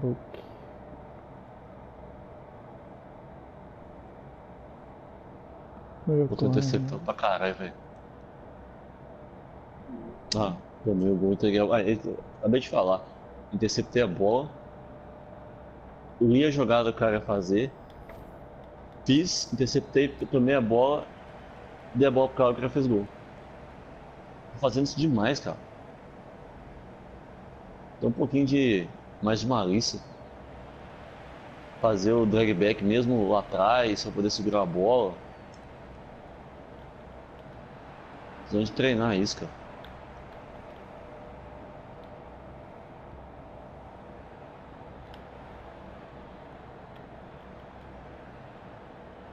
Book. Eu tô interceptando pra caralho, velho. Ah, tomei o gol, entreguei. Ah, ele- acabei de falar. Interceptei a bola. Li a jogada que o cara ia fazer. Fiz, interceptei, tomei a bola. Dei a bola pro cara, o cara fez gol. Tô fazendo isso demais, cara. Tem um pouquinho de mais de malícia. Fazer o drag back mesmo lá atrás, pra poder segurar a bola. Precisamos de treinar isso, cara.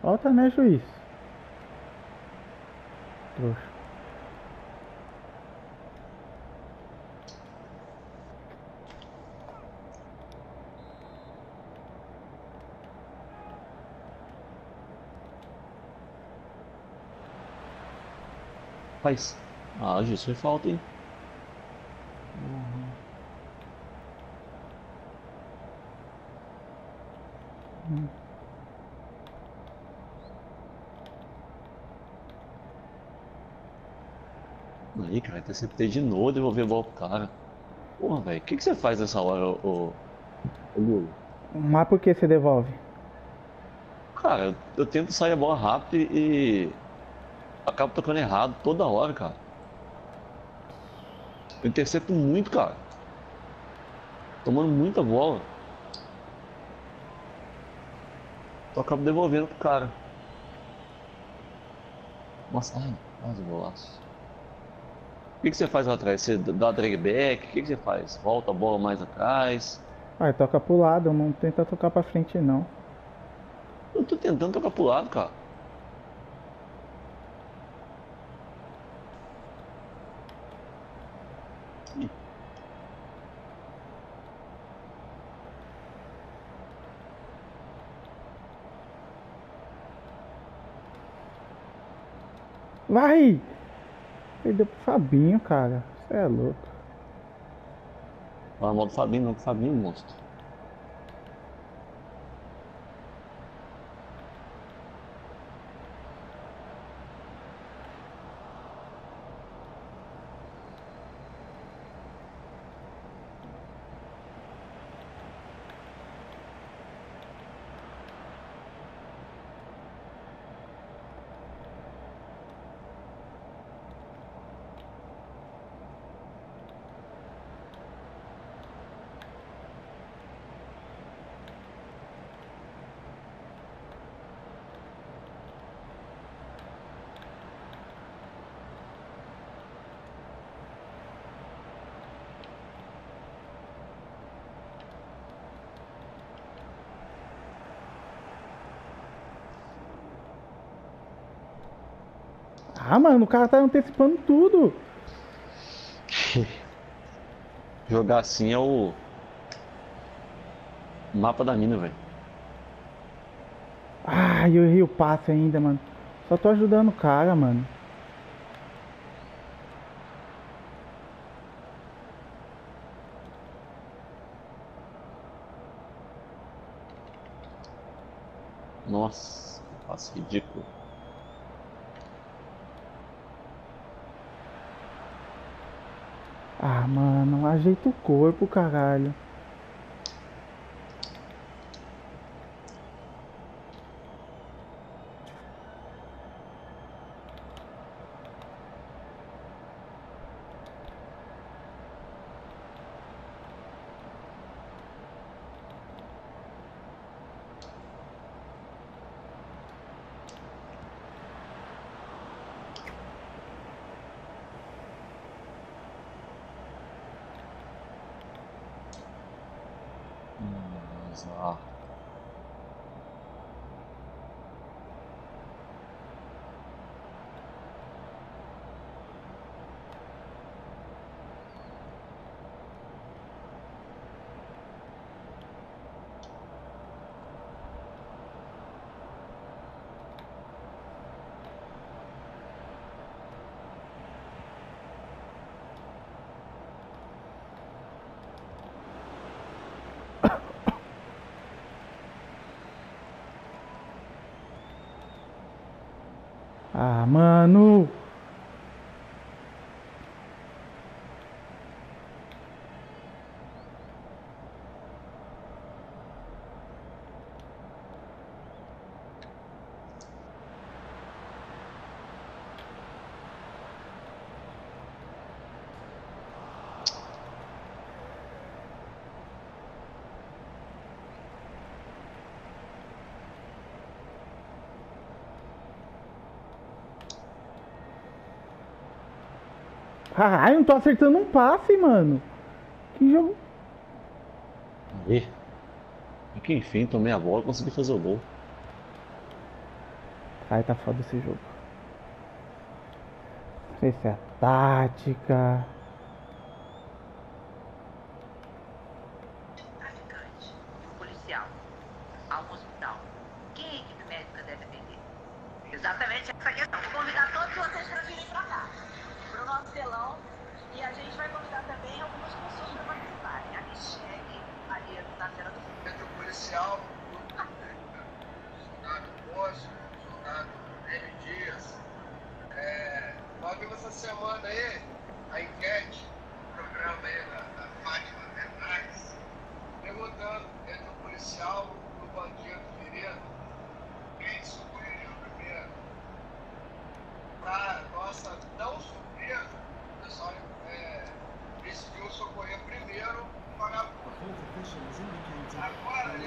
Volta, né, juiz? Trouxa. Faz. Ah, Jesus, foi falta, hein? Aí, cara, interceptei de novo, devolver a bola pro cara. Porra, velho, o que, que você faz nessa hora, ô. Gulo? Mas por que você devolve? Cara, eu, eu tento sair a bola rápido e. acabo tocando errado toda hora, cara. Eu intercepto muito, cara. Tomando muita bola. Só acabo devolvendo pro cara. Nossa, ai, quase golaço. O que, que você faz lá atrás? Você dá drag back? O que, que você faz? Volta a bola mais atrás? Vai, toca pro lado, não tenta tocar pra frente não. Eu tô tentando tocar pro lado, cara. Vai! Perdeu pro Fabinho, cara. Você é louco. Fala mal do Fabinho, não, o Fabinho é um monstro. Ah, mano, o cara tá antecipando tudo. Jogar assim é o mapa da mina, velho. Ah, eu errei o passe ainda, mano. Só tô ajudando o cara, mano. Nossa, passe ridículo. Ah, mano, ajeita o corpo, caralho. Hum, ah. Ai, não tô acertando um passe, mano. Que jogo. Aí. E que enfim, tomei a bola e consegui fazer o gol. Ai, tá foda esse jogo. Não sei se é a tática. traficante e um telão. E a gente vai convidar também algumas pessoas para participarem. A Michelle, ali na cena do filme. entre o policial, soldado Poço, soldado N. Dias. É, nós vimos essa semana aí a enquete, o programa aí da, da Fátima Bernardes, perguntando entre o policial e o bandido ferido, quem socorreria primeiro. Para nossa não surpresa, o pessoal é, decidiu socorrer primeiro o vagabundo. Agora a gente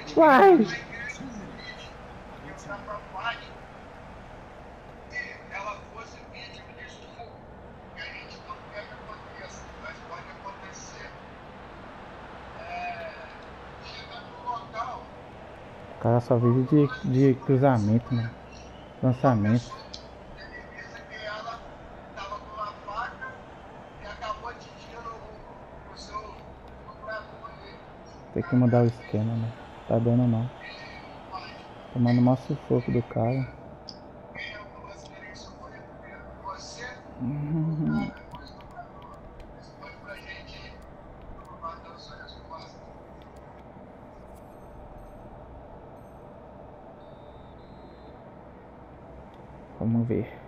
Uai. vai querer o seguinte, perguntar pra Fátima se ela fosse vítima disso tudo, que a gente não quer que aconteça, mas pode acontecer. É, chegando no local, O cara só vive de, de cruzamento, mano. Lançamento. ele disse que ela estava com uma faca e acabou atingindo o, o seu comprador ali. Tem que mudar o esquema, mano. Tá dando não. Tomando maior sufoco do cara. É o você querer socorrer primeiro? Você Uhum. depois o comprador. Responde pra gente mandando sua resposta. Vamos ver.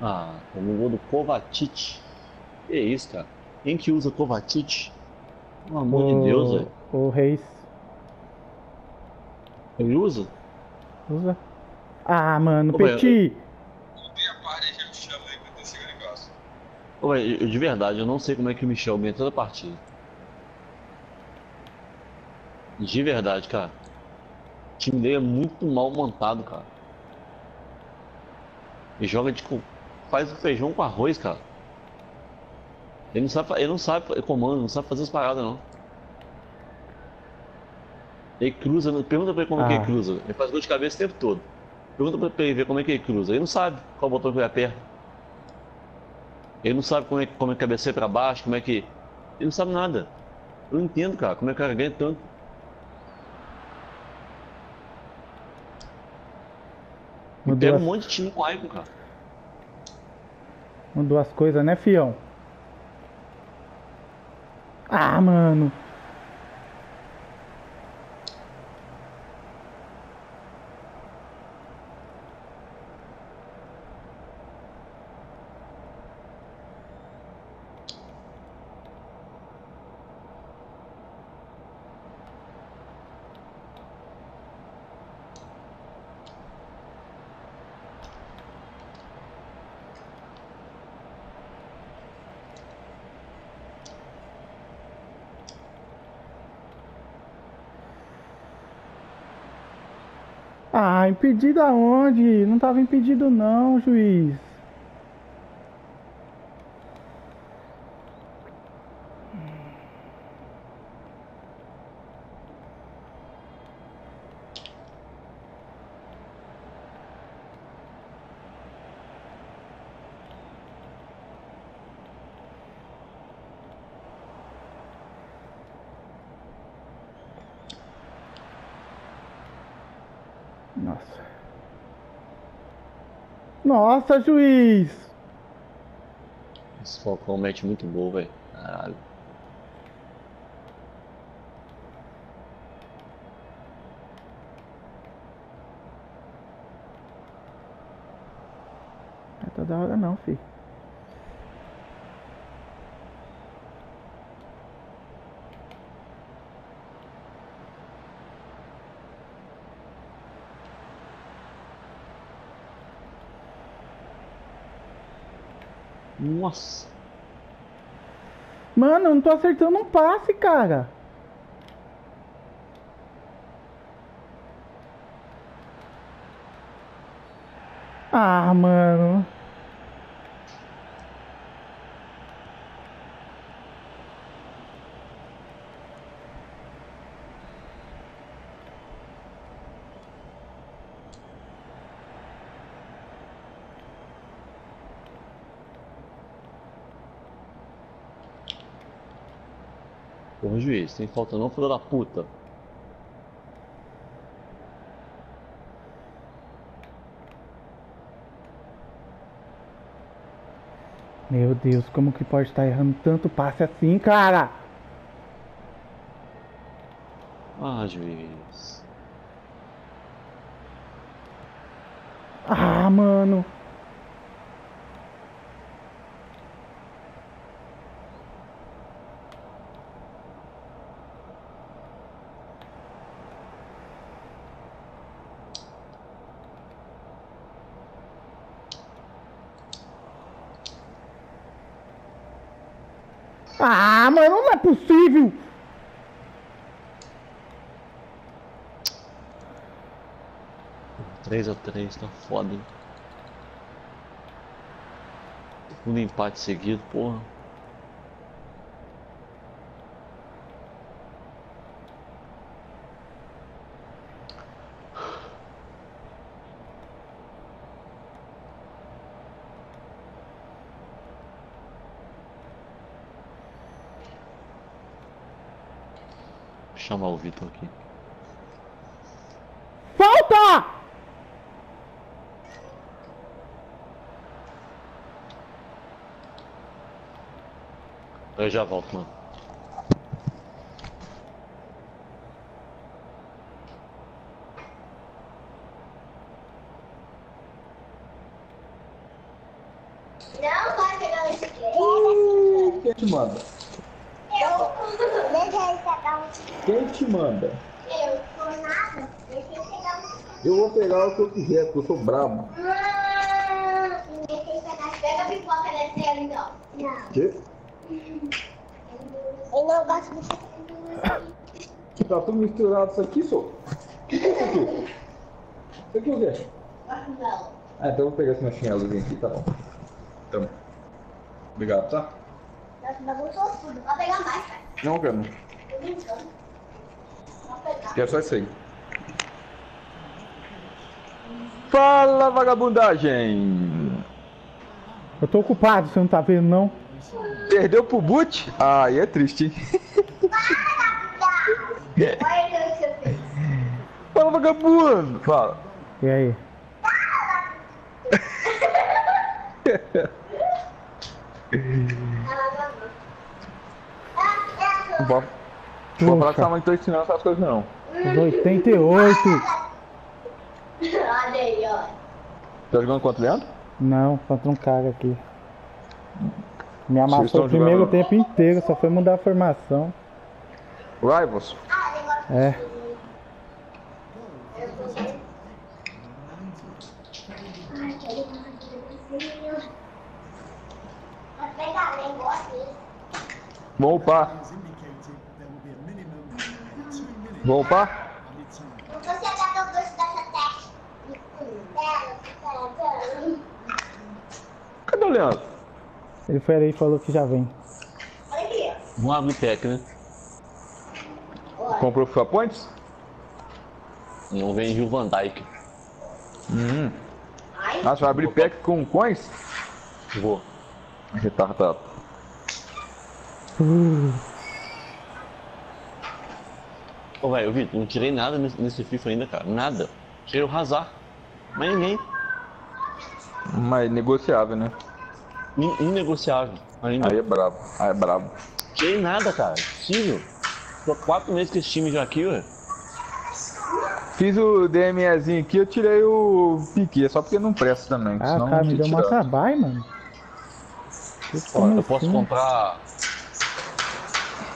Ah, tomou o gol do Kovacic. Que isso, cara? Quem que usa Kovacic? Pelo amor de Deus, velho. O Reis Ele usa? usa. Ah, mano, Ô, Petit. E eu. Ô, velho, eu- de verdade, eu não sei como é que o Michel ganha toda a partida. De verdade, cara. O time dele é muito mal montado, cara. Ele joga tipo. Faz o feijão com arroz, cara. Ele não sabe, ele não sabe comando, não sabe fazer as paradas, não. Ele cruza, pergunta pra ele como é que Ah. ele cruza. Ele faz gol de cabeça o tempo todo. Pergunta pra ele ver como é que ele cruza. Ele não sabe qual botão que ele aperta. Ele não sabe como é, que- como é que cabeceia pra baixo, como é que. Ele não sabe nada. Eu não entendo, cara, como é que o cara ganha tanto. E pega um monte de time com Icon, cara. Mudou as coisas, né, fião? Ah, mano. Ah, impedido aonde? Não tava impedido não, juiz. Nossa. Nossa, juiz! Esse Falcão mete muito gol, velho. Caralho. Não tá da hora não, filho. Nossa. Mano, eu não tô acertando um passe, cara. Ah, mano. Porra, juiz, tem falta não, filho da puta. Meu Deus, como que pode estar errando tanto passe assim, cara? Ah, juiz. Ah, mano. Ah, mano, não é possível! Três a três, tá foda, hein? Segundo empate seguido, porra. Chamar o Vitor aqui. Falta! Eu já volto, mano. Não vai pegar esse te manda? Eu. Deixa ele pegar um. Quem te manda? Eu. Por nada. Deixa ele pegar pegar o que eu quiser, porque eu sou brabo. Ah. Pega a pipoca desse dele, então. Não. Que? Eu não gosto de Tá tudo misturado isso aqui, só. O que é isso aqui? Isso aqui é o quê? Não. Ah, então eu vou pegar esse meu chinelozinho aqui, tá bom. Então. Obrigado, tá? Nossa, bagunçou tudo. Pode pegar mais, cara. Não, não. Tô brincando. Pegar. Quero só isso aí. Fala, vagabundagem! Eu tô ocupado, você não tá vendo, não? Perdeu pro boot? Ah, aí é triste, hein? Olha o que você fez. Fala, vagabundo! Fala. E aí? Não vou, falar que sua mãe tô ensinando essas coisas, não. Os 88. Olha aí, ó. Tá jogando contra o Leandro? Não, contra um cara aqui. Me amassou o primeiro jogando- tempo inteiro, só foi mudar a formação. Rivals? É. Vamos upar. Vamos upar? Você até que eu gosto dessa teste. Dela, dela. O Leandro? Ele foi ali e falou que já vem. Abrir pack, né? Comprou FIFA Points? Não vende o Van Dyke. Hum. Ah, você vai abrir pack com coins? Vou. Retardado. Ô, velho, Vitor, não tirei nada nesse, nesse FIFA ainda, cara. Nada. Quero arrasar. Mas ninguém. Mas negociável, né? In- Inegociável. Ainda. Aí é brabo. Aí é brabo. Tirei nada, cara. Impossível. Tô quatro meses com esse time já aqui, ué. Fiz o DMEzinho aqui, eu tirei o Piqui, é só porque não presta também. Ah, senão cara não me deu uma trabalho, mano. Ó, eu posso comecinho. comprar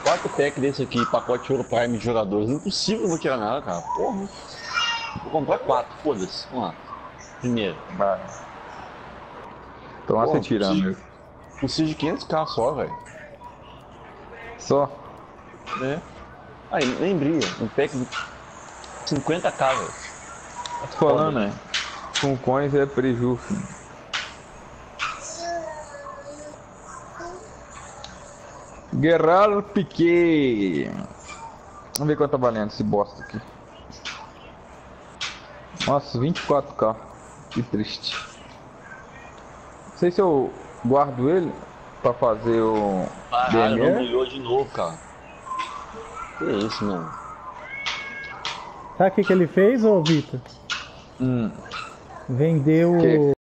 quatro packs desse aqui, pacote Euro Prime de jogadores. Impossível eu não tirar nada, cara. Porra. Vou comprar quatro, foda-se. Vamos lá. Primeiro. Vai. Então lá você tirando. sim. meu. Preciso de 500k só, velho. Só. É. Aí, nem brilha. Um pack de 50k, velho. Tô falando, né? Com coins é preju. Guerrero Piquet. Vamos ver quanto tá valendo esse bosta aqui. Nossa, 24k. Que triste. Não sei se eu guardo ele pra fazer o Caralho, não brilhou de novo, cara. Que isso, mano. Sabe o que, que ele fez, ô Vitor? Hum. Vendeu Que?